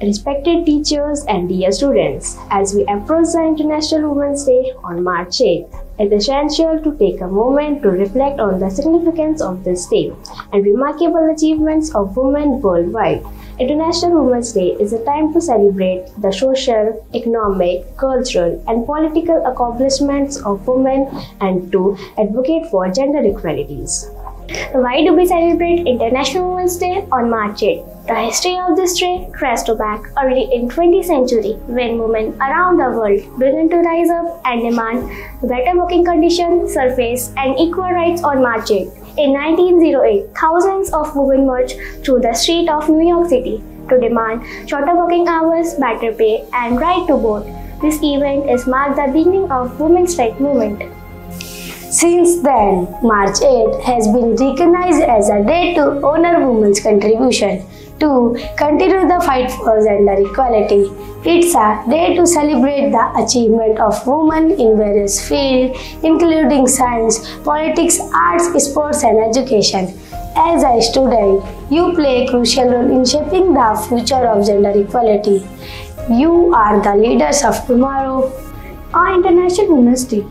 respected teachers and dear students, as we approach the International Women's Day on March 8th, it's essential to take a moment to reflect on the significance of this day and remarkable achievements of women worldwide. International Women's Day is a time to celebrate the social, economic, cultural, and political accomplishments of women and to advocate for gender equalities. Why do we celebrate International Women's Day on March 8? The history of this day traces back early in 20th century when women around the world began to rise up and demand better working conditions, surface and equal rights on March 8. In 1908, thousands of women marched through the streets of New York City to demand shorter working hours, better pay and right to vote. This event is marked the beginning of women's rights movement. Since then, March 8 has been recognized as a day to honor women's contribution to continue the fight for gender equality. It's a day to celebrate the achievement of women in various fields, including science, politics, arts, sports, and education. As a student, you play a crucial role in shaping the future of gender equality. You are the leaders of tomorrow. On International Women's Day,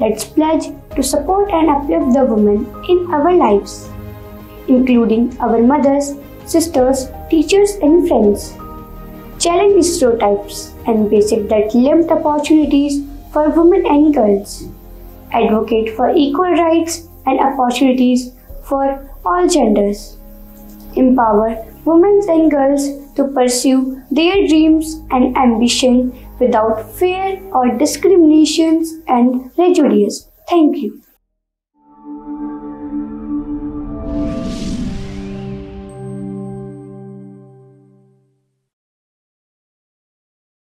let's pledge to support and uplift the women in our lives, including our mothers, sisters, teachers, and friends. Challenge stereotypes and basic that limit opportunities for women and girls. Advocate for equal rights and opportunities for all genders. Empower women and girls to pursue their dreams and ambition without fear or discriminations and prejudice. Thank you.